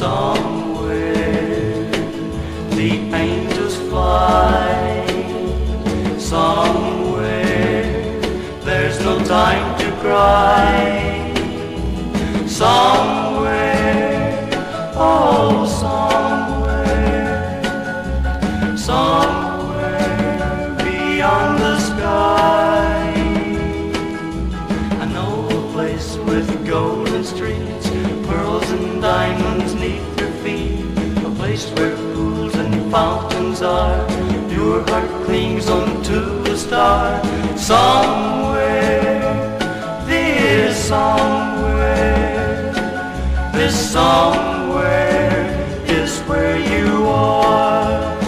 somewhere. The angels fly somewhere. There's no time to cry somewhere. Oh, somewhere. Somewhere diamonds neath your feet. A place where pools and fountains are. Your heart clings onto a star. Somewhere, this somewhere, this somewhere is where you are.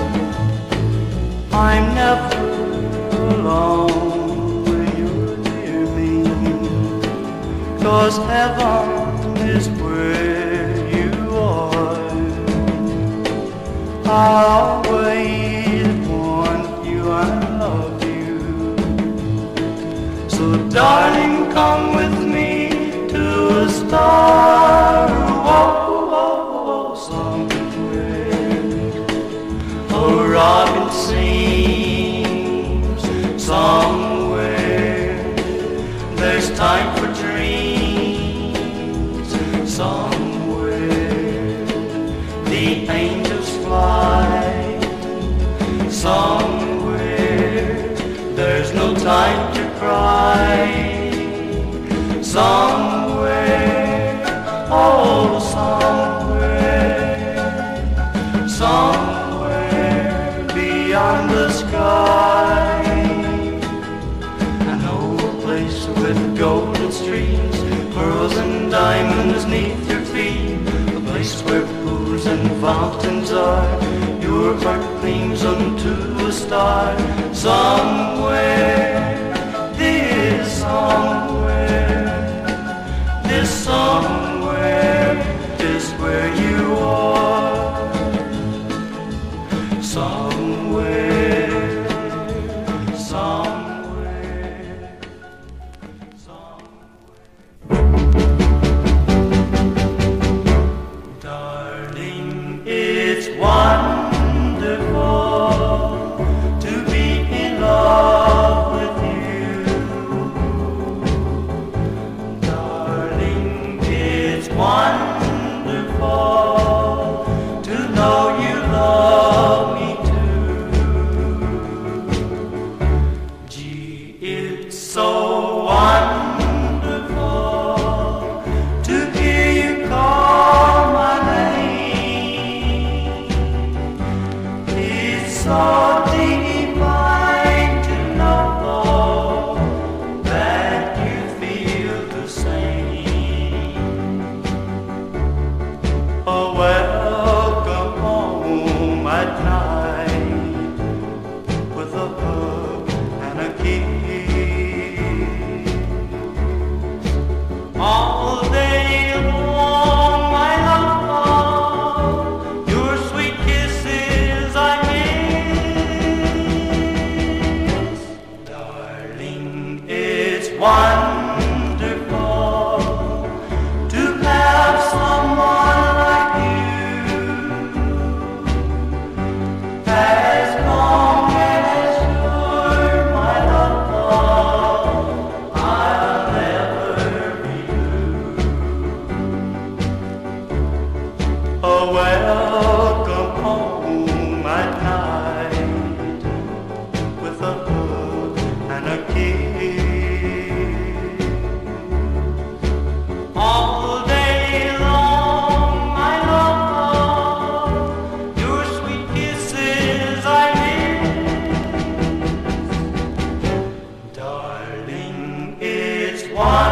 I'm never alone when you're near me. Cause heaven is where always want you love you. So darling, come with me There's no time to cry somewhere. Oh, somewhere somewhere beyond the sky. I know a place with golden streams, pearls and diamonds neath your feet. A place where pools and fountains are. Your heart gleams unto a star. Somewhere, one